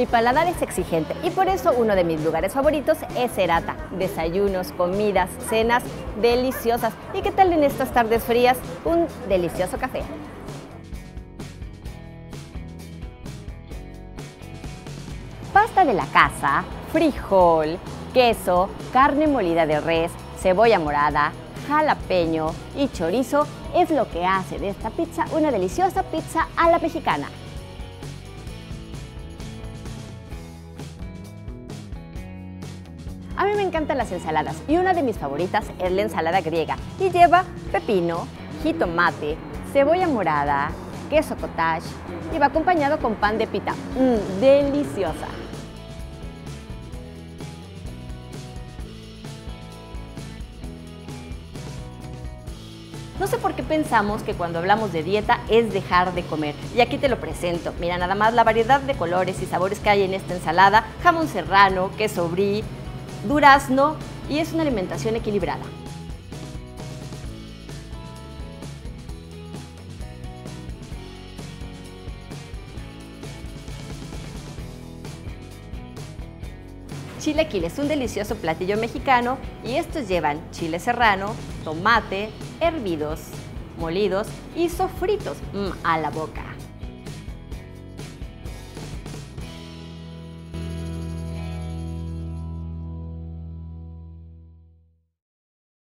Mi paladar es exigente y por eso uno de mis lugares favoritos es Cerata. Desayunos, comidas, cenas deliciosas. ¿Y qué tal en estas tardes frías? Un delicioso café. Pasta de la casa, frijol, queso, carne molida de res, cebolla morada, jalapeño y chorizo es lo que hace de esta pizza una deliciosa pizza a la mexicana. A mí me encantan las ensaladas y una de mis favoritas es la ensalada griega y lleva pepino, jitomate, cebolla morada, queso cottage y va acompañado con pan de pita. Mmm, deliciosa. No sé por qué pensamos que cuando hablamos de dieta es dejar de comer. Y aquí te lo presento. Mira nada más la variedad de colores y sabores que hay en esta ensalada. Jamón serrano, queso brie, durazno y es una alimentación equilibrada. Chilequiles, un delicioso platillo mexicano y estos llevan chile serrano, tomate, hervidos, molidos y sofritos mm, a la boca.